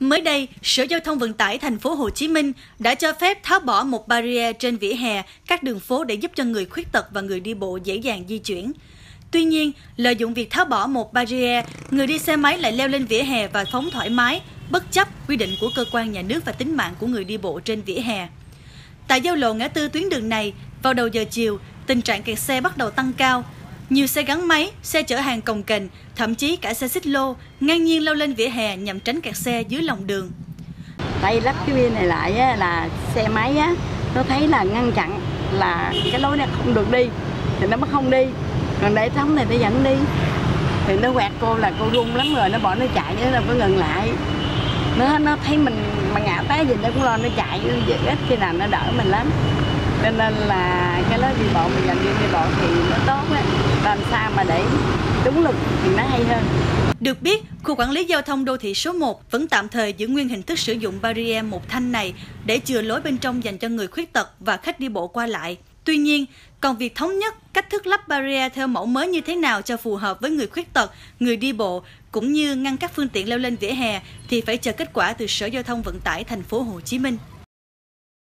Mới đây, Sở Giao thông Vận tải thành phố Hồ Chí Minh đã cho phép tháo bỏ một barrier trên vỉa hè các đường phố để giúp cho người khuyết tật và người đi bộ dễ dàng di chuyển. Tuy nhiên, lợi dụng việc tháo bỏ một barrier, người đi xe máy lại leo lên vỉa hè và phóng thoải mái, bất chấp quy định của cơ quan nhà nước và tính mạng của người đi bộ trên vỉa hè. Tại giao lộ ngã tư tuyến đường này, vào đầu giờ chiều, tình trạng kẹt xe bắt đầu tăng cao. Nhiều xe gắn máy, xe chở hàng cồng kềnh, thậm chí cả xe xích lô ngang nhiên lao lên vỉa hè nhằm tránh kẹt xe dưới lòng đường. Tay lắp cái pin này lại á, là xe máy á, nó thấy là ngăn chặn là cái lối này không được đi thì nó mới không đi. Còn để thống này nó dẫn đi. Thì nó quẹt cô là cô run lắm rồi nó bỏ nó chạy nữa là có ngừng lại. Nó nó thấy mình mà ngã té gì nó cũng lo nó chạy ít khi nào nó đỡ mình lắm. Cho nên là cái lối đi bộ mình dành đi bộ thì làm sao mà để đúng luật thì nó hay hơn Được biết, khu quản lý giao thông đô thị số 1 vẫn tạm thời giữ nguyên hình thức sử dụng barrier một thanh này để chừa lối bên trong dành cho người khuyết tật và khách đi bộ qua lại. Tuy nhiên, còn việc thống nhất cách thức lắp barrier theo mẫu mới như thế nào cho phù hợp với người khuyết tật, người đi bộ cũng như ngăn các phương tiện leo lên vỉa hè thì phải chờ kết quả từ Sở Giao thông Vận tải thành phố Hồ Chí Minh.